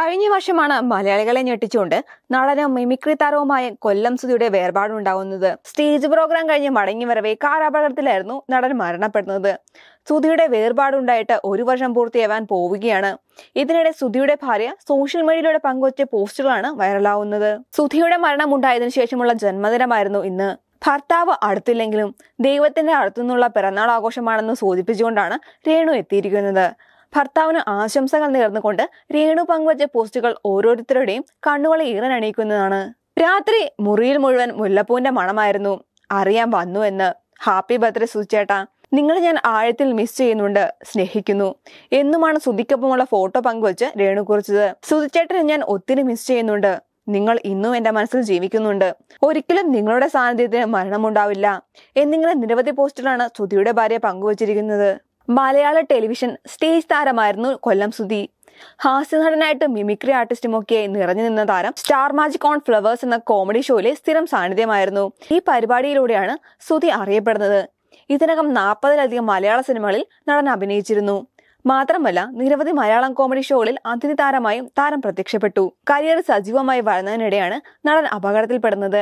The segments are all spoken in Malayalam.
കഴിഞ്ഞ വർഷമാണ് മലയാളികളെ ഞെട്ടിച്ചുകൊണ്ട് നടനും മിമിക്രി താരവുമായ കൊല്ലം സുധിയുടെ വേർപാടുണ്ടാവുന്നത് സ്റ്റേജ് പ്രോഗ്രാം കഴിഞ്ഞ് മടങ്ങി വരവേ കാർ അപകടത്തിലായിരുന്നു നടൻ മരണപ്പെടുന്നത്. സുധിയുടെ വേർപാടുണ്ടായിട്ട് ഒരു വർഷം പൂർത്തിയാവാൻ പോവുകയാണ്. ഇതിനിടെ സുധിയുടെ ഭാര്യ സോഷ്യൽ മീഡിയയിലൂടെ പങ്കുവച്ച പോസ്റ്റുകളാണ് വൈറലാവുന്നത്. സുധിയുടെ മരണം ഉണ്ടായതിനു ശേഷമുള്ള ജന്മദിനമായിരുന്നു ഇന്ന്. ഭർത്താവ് അടുത്തില്ലെങ്കിലും ദൈവത്തിന്റെ അടുത്തുനിന്നുള്ള പിറന്നാൾ ആഘോഷമാണെന്ന് സൂചിപ്പിച്ചുകൊണ്ടാണ് രേണു എത്തിയിരിക്കുന്നത്. ഭർത്താവിന് ആശംസകൾ നേർന്നുകൊണ്ട് രേണു പങ്കുവച്ച പോസ്റ്റുകൾ ഓരോരുത്തരുടെയും കണ്ണുകളെ ഈറനണിയിക്കുന്നതാണ് രാത്രി മുറിയിൽ മുഴുവൻ മുല്ലപ്പൂവിന്റെ മണമായിരുന്നു. അറിയാൻ വന്നു എന്ന്. ഹാപ്പി ബർത്ത്ഡേ സുചേട്ടാ. നിങ്ങൾ ഞാൻ ആഴത്തിൽ മിസ് ചെയ്യുന്നുണ്ട്. സ്നേഹിക്കുന്നു. എന്നുമാണ് സുധിക്കൊപ്പമുള്ള ഫോട്ടോ പങ്കുവച്ച് രേണു കുറിച്ചത്. സുധിച്ചേട്ടനെ ഞാൻ ഒത്തിരി മിസ് ചെയ്യുന്നുണ്ട്. നിങ്ങൾ ഇന്നും എന്റെ മനസ്സിൽ ജീവിക്കുന്നുണ്ട്. ഒരിക്കലും നിങ്ങളുടെ സാന്നിധ്യത്തിന് മരണമുണ്ടാവില്ല. എന്നിങ്ങനെ നിരവധി പോസ്റ്റുകളാണ് സുധിയുടെ ഭാര്യ പങ്കുവച്ചിരിക്കുന്നത്. മലയാള ടെലിവിഷൻ സ്റ്റേജ് താരമായിരുന്നു കൊല്ലം സുധി. ഹാസ്യനടനായിട്ടും മിമിക്രി ആർട്ടിസ്റ്റുമൊക്കെ നിറഞ്ഞു നിന്ന താരം സ്റ്റാർ മാജിക് ഓൺ ഫ്ലവേഴ്സ് എന്ന കോമഡി ഷോയിലെ സ്ഥിരം സാന്നിധ്യമായിരുന്നു ഈ പരിപാടിയിലൂടെയാണ് സുധി അറിയപ്പെടുന്നത്. ഇതിനകം നാൽപ്പതിലധികം മലയാള സിനിമകളിൽ നടൻ അഭിനയിച്ചിരുന്നു. മാത്രമല്ല നിരവധി മലയാളം കോമഡി ഷോകളിൽ അതിഥി താരമായും താരം പ്രത്യക്ഷപ്പെട്ടു. കരിയർ സജീവമായി വളർന്നതിനിടെയാണ് നടൻ അപകടത്തിൽപ്പെടുന്നത്.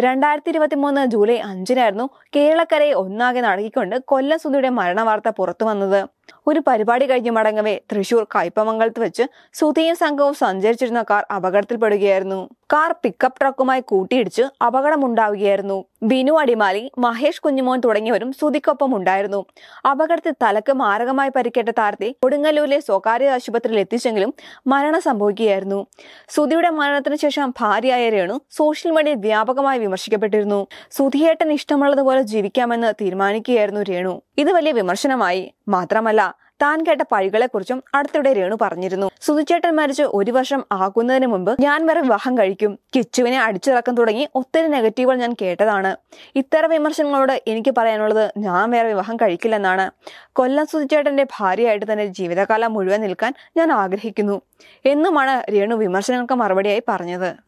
രണ്ടായിരത്തി ഇരുപത്തി മൂന്ന് ജൂലൈ അഞ്ചിനായിരുന്നു കേരളക്കരയെ ഒന്നാകെ നടക്കിക്കൊണ്ട് കൊല്ലം സുധിയുടെ മരണവാർത്ത പുറത്തു വന്നത് ഒരു പരിപാടി കഴിഞ്ഞ് മടങ്ങവേ തൃശൂർ കയ്പമംഗലത്ത് വെച്ച് സുധിയും സംഘവും സഞ്ചരിച്ചിരുന്ന കാർ അപകടത്തിൽപ്പെടുകയായിരുന്നു. കാർ പിക്കപ്പ് ട്രക്കുമായി കൂട്ടിയിടിച്ച് അപകടമുണ്ടാവുകയായിരുന്നു. ബിനു അടിമാലി മഹേഷ് കുഞ്ഞുമോൻ തുടങ്ങിയവരും സുധിക്കൊപ്പം ഉണ്ടായിരുന്നു. അപകടത്തിൽ തലക്ക് മാരകമായി പരിക്കേറ്റ താരത്തെ കൊടുങ്ങല്ലൂരിലെ സ്വകാര്യ ആശുപത്രിയിൽ എത്തിച്ചെങ്കിലും മരണം സംഭവിക്കുകയായിരുന്നു. സുധിയുടെ മരണത്തിന് ശേഷം ഭാര്യയായ രേണു സോഷ്യൽ മീഡിയയിൽ വ്യാപകമായി വിമർശിക്കപ്പെട്ടിരുന്നു. സുധിയേട്ടൻ ഇഷ്ടമുള്ളതുപോലെ ജീവിക്കാമെന്ന് തീരുമാനിക്കുകയായിരുന്നു രേണു. ഇത് വലിയ വിമർശനമായി മാത്രമല്ല താൻ കേട്ട പഴികളെക്കുറിച്ചും അടുത്തിടെ രേണു പറഞ്ഞിരുന്നു. സുധിച്ചേട്ടൻ മരിച്ച് ഒരു വർഷം ആകുന്നതിന് മുമ്പ് ഞാൻ വരെ വിവാഹം കഴിക്കും. കിച്ചുവിനെ അടിച്ചിറക്കം തുടങ്ങി ഒത്തിരി നെഗറ്റീവുകൾ ഞാൻ കേട്ടതാണ്. ഇത്തരം വിമർശനങ്ങളോട് എനിക്ക് പറയാനുള്ളത് ഞാൻ വേറെ വിവാഹം കഴിക്കില്ലെന്നാണ്. കൊല്ലം സുധിച്ചേട്ടന്റെ ഭാര്യയായിട്ട് തന്നെ ജീവിതകാലം മുഴുവൻ നിൽക്കാൻ ഞാൻ ആഗ്രഹിക്കുന്നു. എന്നുമാണ് രേണു വിമർശനങ്ങൾക്ക് മറുപടിയായി പറഞ്ഞത്.